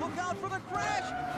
Look out for the crash!